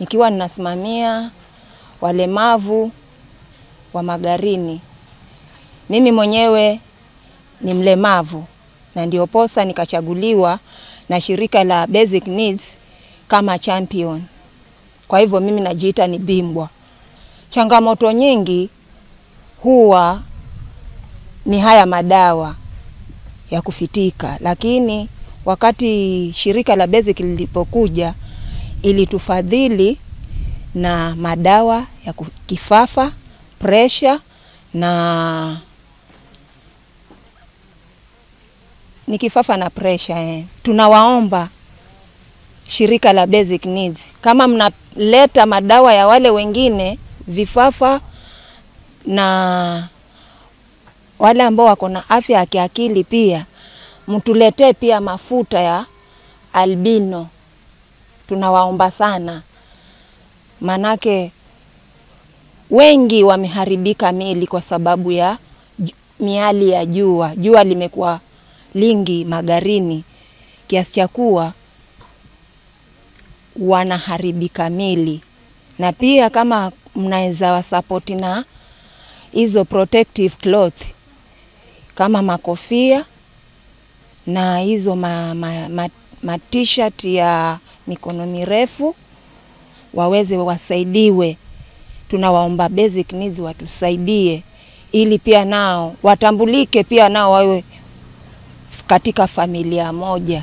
nikiwa ninasimamia walemavu wa magarini. Mimi mwenyewe ni mlemavu na ndio posa nikachaguliwa na shirika la Basic Needs kama champion. Kwa hivyo mimi najiita ni bingwa. Changamoto nyingi huwa ni haya madawa ya kufitika, lakini wakati shirika la Basic lilipokuja ilitufadhili na madawa ya kifafa, presha na ni kifafa na presha eh. Tunawaomba shirika la Basic Needs kama mnaleta madawa ya wale wengine vifafa na wale ambao wako na afya ya kiakili pia mtuletee pia mafuta ya albino. Tunawaomba sana, manake wengi wameharibika mili kwa sababu ya miali ya jua. Jua limekuwa lingi magarini kiasi cha kuwa wanaharibika mili, na pia kama mnaweza wasapoti na hizo protective cloth kama makofia na hizo ma, ma, ma, ma t-shirt ya mikono mirefu waweze wasaidiwe. Tunawaomba Basic Needs watusaidie ili pia nao watambulike, pia nao wawe katika familia moja.